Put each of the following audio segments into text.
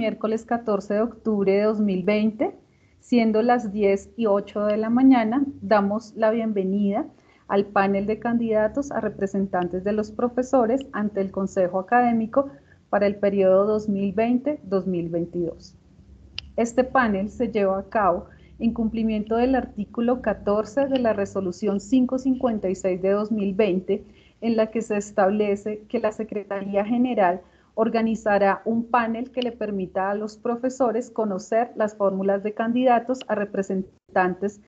miércoles 14 de octubre de 2020, siendo las 10 y 8 de la mañana, damos la bienvenida al panel de candidatos a representantes de los profesores ante el Consejo Académico para el periodo 2020-2022. Este panel se lleva a cabo en cumplimiento del artículo 14 de la resolución 556 de 2020, en la que se establece que la Secretaría General organizará un panel que le permita a los profesores conocer las fórmulas de candidatos a representantes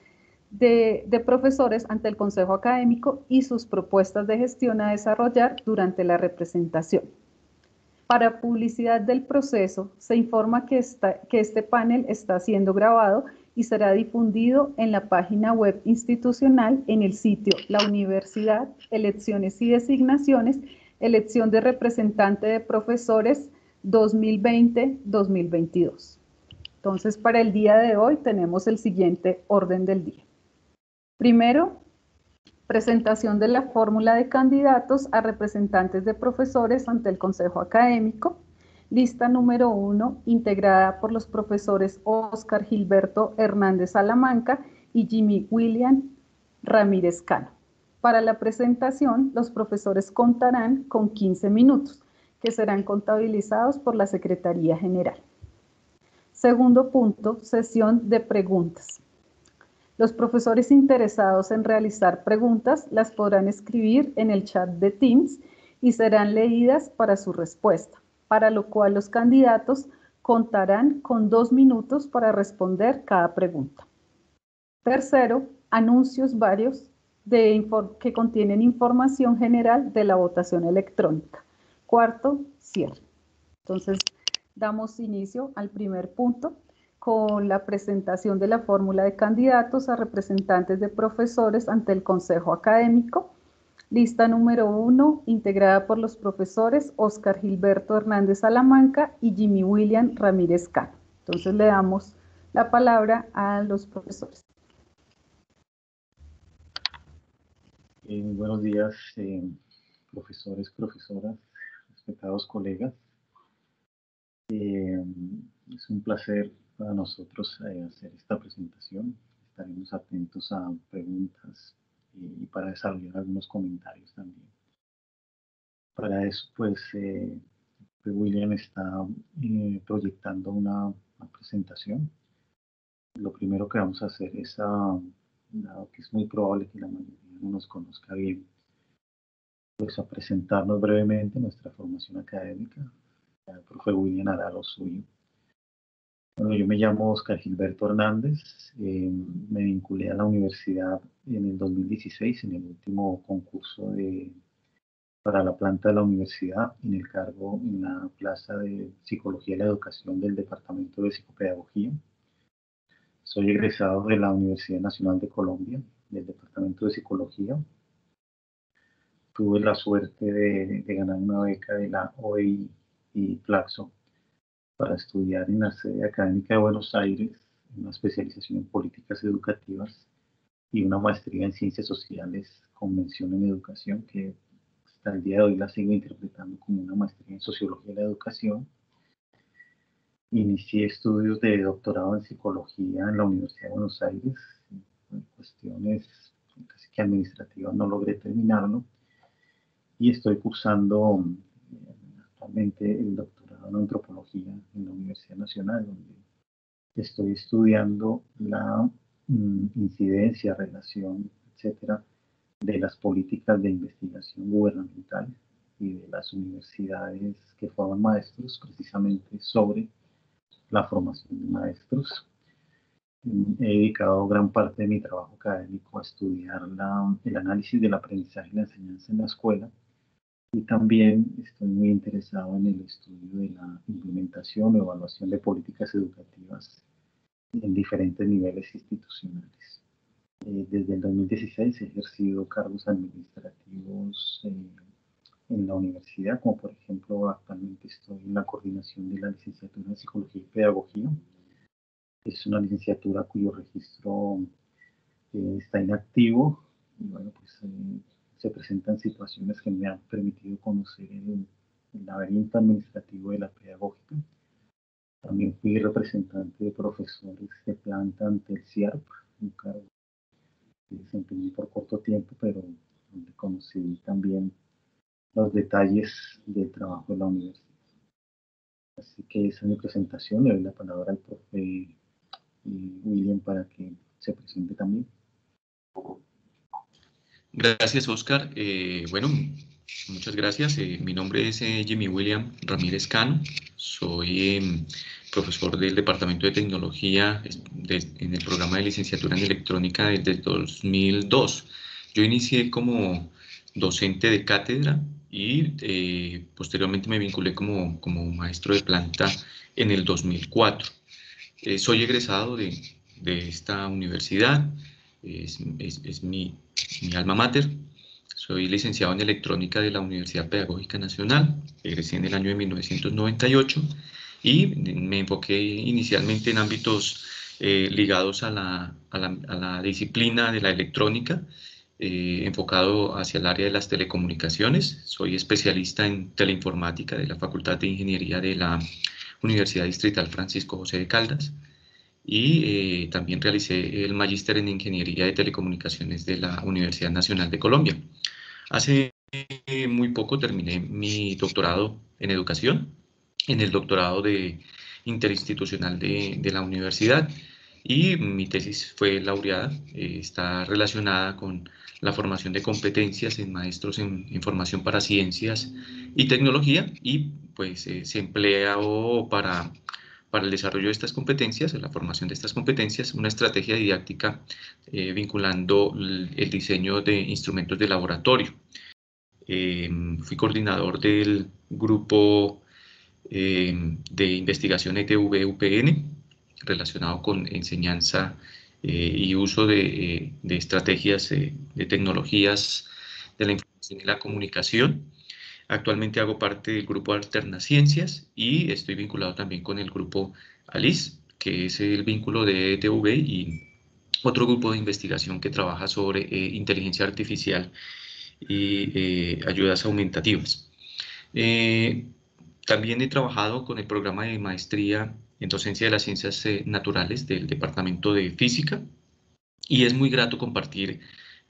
de, profesores ante el Consejo Académico y sus propuestas de gestión a desarrollar durante la representación. Para publicidad del proceso, se informa que este panel está siendo grabado y será difundido en la página web institucional en el sitio La Universidad, Elecciones y Designaciones, Elección de Representante de Profesores 2020-2022. Entonces, para el día de hoy tenemos el siguiente orden del día. Primero, presentación de la fórmula de candidatos a representantes de profesores ante el Consejo Académico. Lista número uno, integrada por los profesores Oscar Gilberto Hernández Salamanca y Jimmy William Ramírez Cano. Para la presentación, los profesores contarán con 15 minutos, que serán contabilizados por la Secretaría General. Segundo punto, sesión de preguntas. Los profesores interesados en realizar preguntas las podrán escribir en el chat de Teams y serán leídas para su respuesta, para lo cual los candidatos contarán con dos minutos para responder cada pregunta. Tercero, anuncios varios que contienen información general de la votación electrónica. Cuarto, cierre. Entonces, damos inicio al primer punto, con la presentación de la fórmula de candidatos a representantes de profesores ante el Consejo Académico. Lista número uno, integrada por los profesores Oscar Gilberto Hernández Salamanca y Jimmy William Ramírez Cano. Entonces le damos la palabra a los profesores. Eh, buenos días, eh, profesores, profesoras, respetados colegas. Eh, es un placer para nosotros eh, hacer esta presentación. Estaremos atentos a preguntas y, para desarrollar algunos comentarios también. Para eso, pues, William está proyectando una, presentación. Lo primero que vamos a hacer es, dado que es muy probable que la mayoría no nos conozca bien, pues a presentarnos brevemente nuestra formación académica. El profe William hará lo suyo bueno, yo me llamo Oscar Gilberto Hernández, eh, me vinculé a la universidad en el 2016 en el último concurso de, para la planta de la universidad en el cargo en la plaza de Psicología y la Educación del Departamento de Psicopedagogía. Soy egresado de la Universidad Nacional de Colombia, del Departamento de Psicología. Tuve la suerte de, ganar una beca de la OEI y Flaxo para estudiar en la sede académica de Buenos Aires, una especialización en políticas educativas y una maestría en ciencias sociales con mención en educación, que hasta el día de hoy la sigo interpretando como una maestría en sociología de la educación. Inicié estudios de doctorado en psicología en la Universidad de Buenos Aires, en cuestiones casi que administrativas no logré terminarlo, y estoy cursando eh, actualmente el doctorado en antropología en la Universidad Nacional, donde estoy estudiando la mm, incidencia, relación, etcétera, de las políticas de investigación gubernamental y de las universidades que forman maestros, precisamente sobre la formación de maestros. He dedicado gran parte de mi trabajo académico a estudiar el análisis del aprendizaje y la enseñanza en la escuela y también estoy muy interesado en el estudio de la implementación o evaluación de políticas educativas en diferentes niveles institucionales. Eh, desde el 2016 he ejercido cargos administrativos eh, en la universidad, como por ejemplo actualmente estoy en la coordinación de la licenciatura en Psicología y Pedagogía. Es una licenciatura cuyo registro eh, está inactivo y bueno, pues se presentan situaciones que me han permitido conocer el, laberinto administrativo de la pedagógica. También fui representante de profesores de planta ante el CIARP, un cargo que desempeñé por corto tiempo, pero donde conocí también los detalles del trabajo de la universidad. Así que esa es mi presentación. Le doy la palabra al profe eh, William para que se presente también. Gracias, Oscar. Eh, bueno, muchas gracias. Eh, mi nombre es Jimmy William Ramírez Cano. Soy em, profesor del Departamento de Tecnología en el programa de licenciatura en electrónica desde el 2002. Yo inicié como docente de cátedra y eh, posteriormente me vinculé como, como, maestro de planta en el 2004. Eh, soy egresado de, de esta universidad, es, es, mi, alma mater. Soy licenciado en electrónica de la Universidad Pedagógica Nacional, egresé en el año de 1998 y me enfoqué inicialmente en ámbitos eh, ligados a la, a, la, disciplina de la electrónica, eh, enfocado hacia el área de las telecomunicaciones. Soy especialista en teleinformática de la Facultad de Ingeniería de la Universidad Distrital Francisco José de Caldas y eh, también realicé el magíster en Ingeniería de Telecomunicaciones de la Universidad Nacional de Colombia. Hace muy poco terminé mi doctorado en educación, en el doctorado de interinstitucional de la universidad y mi tesis fue laureada, eh, está relacionada con la formación de competencias en maestros en, formación para ciencias y tecnología y pues eh, se emplea para, para el desarrollo de estas competencias, la formación de estas competencias, una estrategia didáctica eh, vinculando el, diseño de instrumentos de laboratorio. Em, fui coordinador del grupo em, de investigación ETV-UPN, relacionado con enseñanza eh, y uso de, eh, de estrategias eh, de tecnologías de la información y la comunicación. Actualmente hago parte del grupo Alternaciencias y estoy vinculado también con el grupo ALIS, que es el vínculo de ETV y otro grupo de investigación que trabaja sobre inteligencia artificial y ayudas aumentativas. también he trabajado con el programa de maestría en docencia de las ciencias eh, naturales del Departamento de Física y es muy grato compartir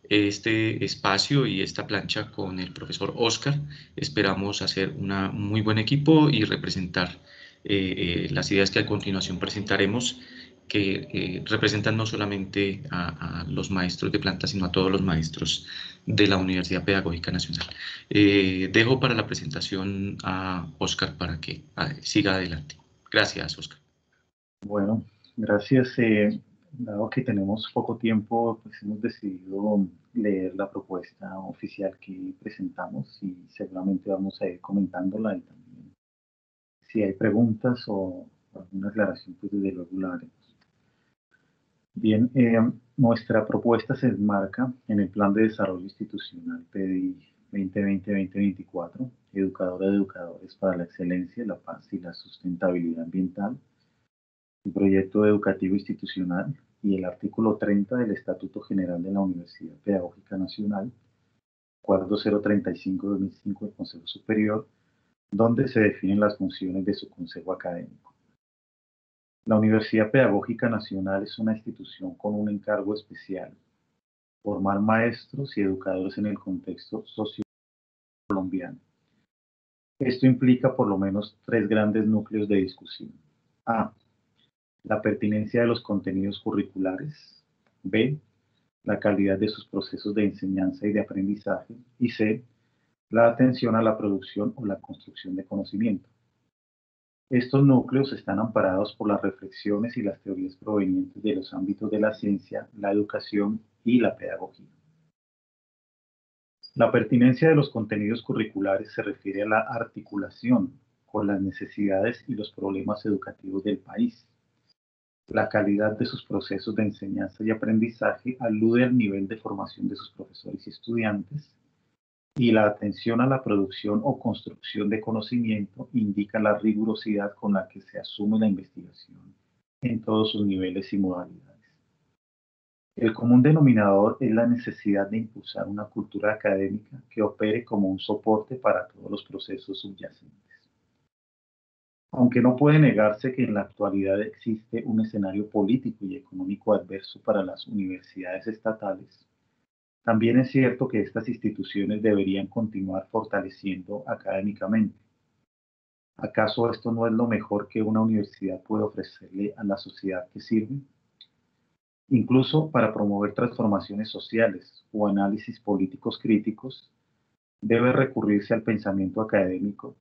este espacio y esta plancha con el profesor Oscar. Esperamos hacer un muy buen equipo y representar eh, eh, las ideas que a continuación presentaremos que representan no solamente a, los maestros de planta, sino a todos los maestros de la Universidad Pedagógica Nacional. dejo para la presentación a Oscar para que siga adelante. Gracias, Oscar. Bueno, gracias. Eh, dado que tenemos poco tiempo, pues hemos decidido leer la propuesta oficial que presentamos y seguramente vamos a ir comentándola y también si hay preguntas o alguna aclaración, pues desde luego la haremos. Bien, eh, nuestra propuesta se enmarca en el Plan de Desarrollo Institucional PDI 2020-2024, Educadora de Educadores para la Excelencia, la Paz y la Sustentabilidad Ambiental, el proyecto educativo institucional y el artículo 30 del Estatuto General de la Universidad Pedagógica Nacional, acuerdo 035-2005 del Consejo Superior, donde se definen las funciones de su consejo académico. La Universidad Pedagógica Nacional es una institución con un encargo especial, formar maestros y educadores en el contexto socio colombiano. Esto implica por lo menos tres grandes núcleos de discusión. A la pertinencia de los contenidos curriculares, B, la calidad de sus procesos de enseñanza y de aprendizaje, y C, la atención a la producción o la construcción de conocimiento. Estos núcleos están amparados por las reflexiones y las teorías provenientes de los ámbitos de la ciencia, la educación y la pedagogía. La pertinencia de los contenidos curriculares se refiere a la articulación con las necesidades y los problemas educativos del país la calidad de sus procesos de enseñanza y aprendizaje alude al nivel de formación de sus profesores y estudiantes y la atención a la producción o construcción de conocimiento indica la rigurosidad con la que se asume la investigación en todos sus niveles y modalidades. El común denominador es la necesidad de impulsar una cultura académica que opere como un soporte para todos los procesos subyacentes. Aunque no puede negarse que en la actualidad existe un escenario político y económico adverso para las universidades estatales, también es cierto que estas instituciones deberían continuar fortaleciendo académicamente. ¿Acaso esto no es lo mejor que una universidad puede ofrecerle a la sociedad que sirve? Incluso para promover transformaciones sociales o análisis políticos críticos, debe recurrirse al pensamiento académico,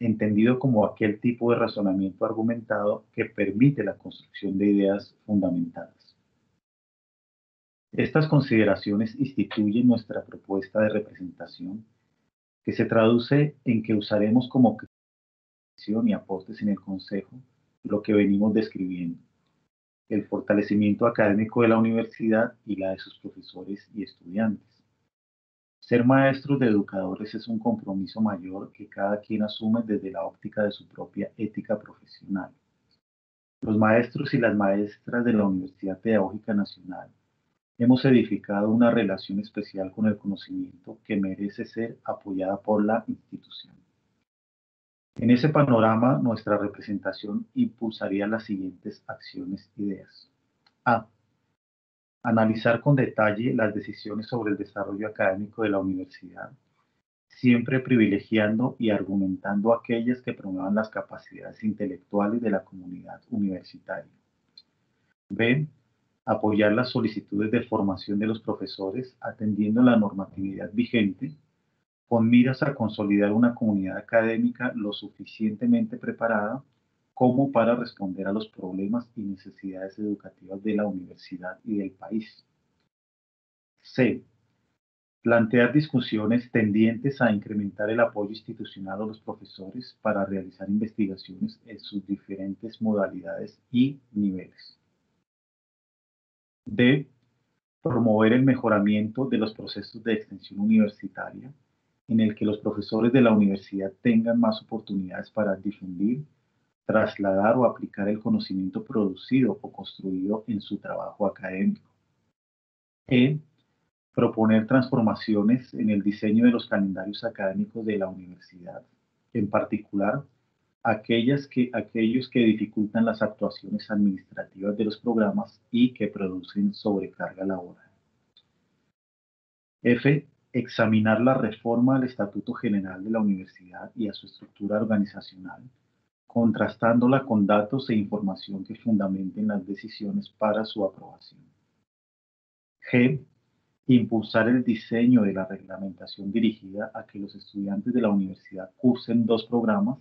entendido como aquel tipo de razonamiento argumentado que permite la construcción de ideas fundamentadas. Estas consideraciones instituyen nuestra propuesta de representación, que se traduce en que usaremos como y aportes en el Consejo lo que venimos describiendo, el fortalecimiento académico de la universidad y la de sus profesores y estudiantes. Ser maestros de educadores es un compromiso mayor que cada quien asume desde la óptica de su propia ética profesional. Los maestros y las maestras de la Universidad Pedagógica Nacional hemos edificado una relación especial con el conocimiento que merece ser apoyada por la institución. En ese panorama, nuestra representación impulsaría las siguientes acciones ideas. A. Analizar con detalle las decisiones sobre el desarrollo académico de la universidad, siempre privilegiando y argumentando aquellas que promuevan las capacidades intelectuales de la comunidad universitaria. B apoyar las solicitudes de formación de los profesores atendiendo la normatividad vigente, con miras a consolidar una comunidad académica lo suficientemente preparada como para responder a los problemas y necesidades educativas de la universidad y del país. C. Plantear discusiones tendientes a incrementar el apoyo institucional a los profesores para realizar investigaciones en sus diferentes modalidades y niveles. D. Promover el mejoramiento de los procesos de extensión universitaria, en el que los profesores de la universidad tengan más oportunidades para difundir, trasladar o aplicar el conocimiento producido o construido en su trabajo académico. E. Proponer transformaciones en el diseño de los calendarios académicos de la universidad, en particular aquellas que, aquellos que dificultan las actuaciones administrativas de los programas y que producen sobrecarga laboral. F. Examinar la reforma al Estatuto General de la Universidad y a su estructura organizacional, contrastándola con datos e información que fundamenten las decisiones para su aprobación. G. Impulsar el diseño de la reglamentación dirigida a que los estudiantes de la universidad cursen dos programas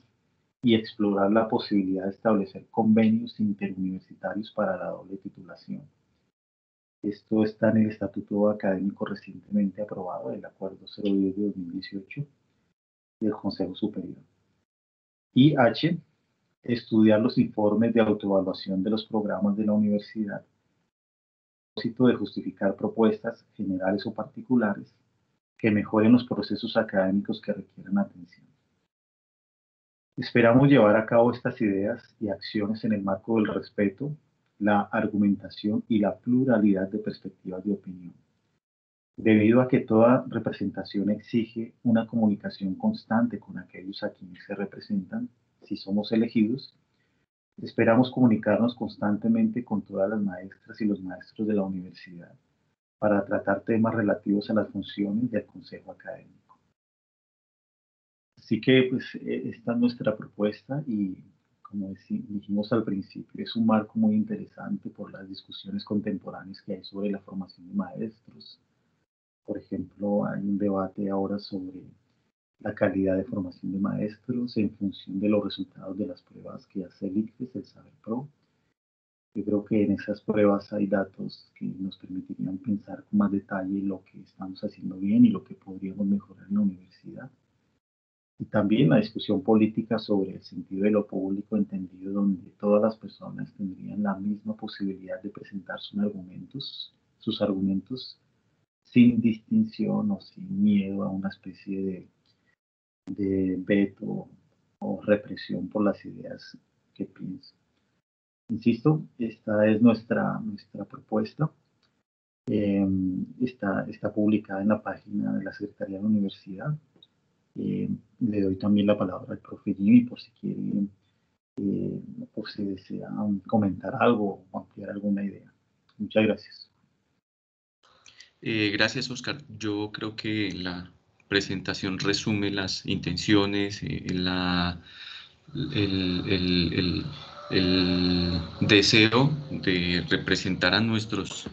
y explorar la posibilidad de establecer convenios interuniversitarios para la doble titulación. Esto está en el Estatuto Académico recientemente aprobado, el Acuerdo 010 de 2018 del Consejo Superior. Y H, estudiar los informes de autoevaluación de los programas de la universidad propósito de justificar propuestas generales o particulares que mejoren los procesos académicos que requieren atención. Esperamos llevar a cabo estas ideas y acciones en el marco del respeto, la argumentación y la pluralidad de perspectivas de opinión. Debido a que toda representación exige una comunicación constante con aquellos a quienes se representan, si somos elegidos, esperamos comunicarnos constantemente con todas las maestras y los maestros de la universidad para tratar temas relativos a las funciones del Consejo Académico. Así que pues e, esta es nuestra propuesta y como dijimos al principio, es un marco muy interesante por las discusiones contemporáneas que hay sobre la formación de maestros. Por ejemplo, hay un debate ahora sobre la calidad de formación de maestros en función de los resultados de las pruebas que hace el ICFES, el Saber Pro. Yo creo que en esas pruebas hay datos que nos permitirían pensar con más detalle lo que estamos haciendo bien y lo que podríamos mejorar en la universidad y también la discusión política sobre el sentido de lo público entendido donde todas las personas tendrían la misma posibilidad de presentar sus argumentos, sus argumentos sin distinción o sin miedo a una especie de, de veto o represión por las ideas que piensan. Insisto, esta es nuestra, nuestra propuesta. Eh, está, está publicada en la página de la Secretaría de la Universidad. Eh, le doy también la palabra al profe Jimmy por si quiere por si desean comentar algo o ampliar alguna idea. Muchas gracias. Eh, gracias, Oscar. Yo creo que la presentación resume las intenciones, eh, el, deseo de representar a nuestros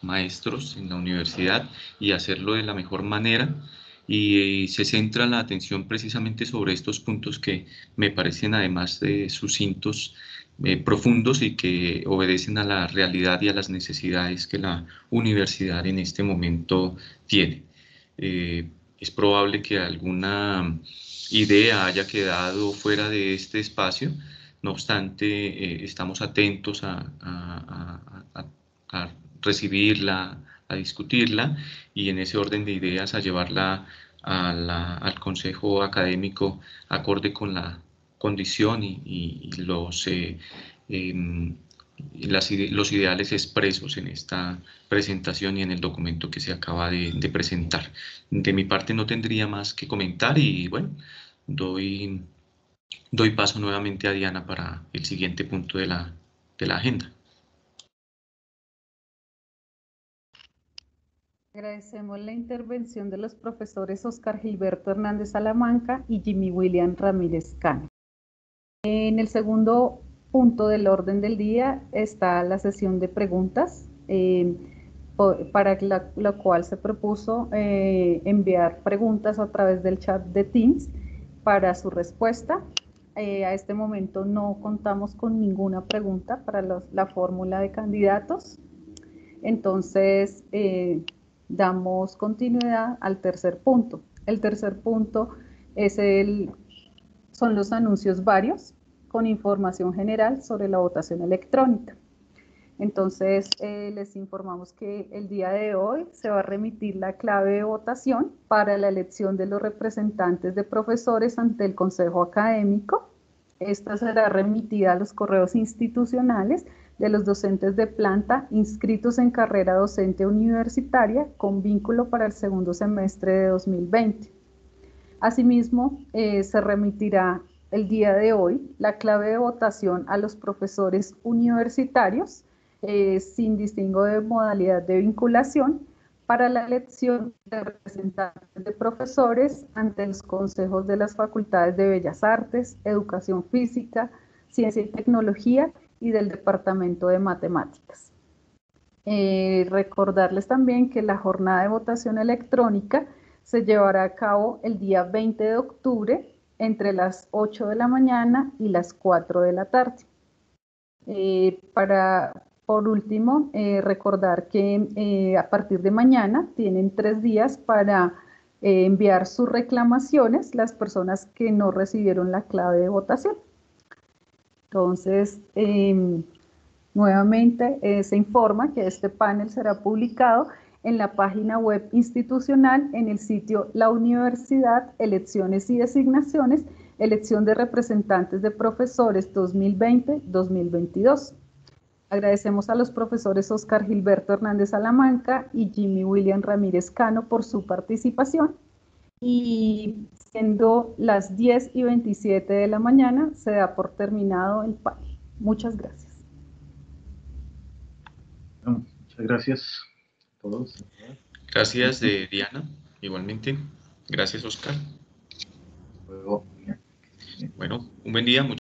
maestros en la universidad y hacerlo de la mejor manera. Y, se centra la atención precisamente sobre estos puntos que me parecen además de sucintos, eh, profundos y que obedecen a la realidad y a las necesidades que la universidad en este momento tiene. Eh, es probable que alguna idea haya quedado fuera de este espacio, no obstante, eh, estamos atentos a, recibirla, a discutirla y en ese orden de ideas a llevarla al Consejo Académico acorde con la condición y, los eh, em, los ideales expresos en esta presentación y en el documento que se acaba de, presentar. De mi parte no tendría más que comentar y bueno, doy, doy paso nuevamente a Diana para el siguiente punto de la, de la agenda. Agradecemos la intervención de los profesores Oscar Gilberto Hernández Salamanca y Jimmy William Ramírez Cano. En el segundo punto del orden del día está la sesión de preguntas, eh, para la, cual se propuso eh, enviar preguntas a través del chat de Teams para su respuesta. Eh, a este momento no contamos con ninguna pregunta para la fórmula de candidatos. Entonces, damos continuidad al tercer punto. El tercer punto es el, son los anuncios varios con información general sobre la votación electrónica. Entonces, eh, les informamos que el día de hoy se va a remitir la clave de votación para la elección de los representantes de profesores ante el Consejo Académico. Esta será remitida a los correos institucionales de los docentes de planta inscritos en carrera docente universitaria con vínculo para el segundo semestre de 2020. Asimismo, eh, se remitirá el día de hoy la clave de votación a los profesores universitarios eh, sin distingo de modalidad de vinculación para la elección de representantes de profesores ante los consejos de las facultades de Bellas Artes, Educación Física, Ciencia y Tecnología y del Departamento de Matemáticas. Eh, recordarles también que la jornada de votación electrónica se llevará a cabo el día 20 de octubre entre las 8 de la mañana y las 4 de la tarde. Eh, para, por último, eh, recordar que eh, a partir de mañana tienen tres días para enviar sus reclamaciones las personas que no recibieron la clave de votación. Entonces, em, nuevamente se informa que este panel será publicado en la página web institucional en el sitio La Universidad, Elecciones y Designaciones, Elección de Representantes de Profesores 2020-2022. Agradecemos a los profesores Oscar Gilberto Hernández Salamanca y Jimmy William Ramírez Cano por su participación. Y siendo las 10 y 27 de la mañana, se da por terminado el panel. Muchas gracias. Muchas gracias. Gracias, de Diana, igualmente. Gracias, Oscar. Bueno, un buen día.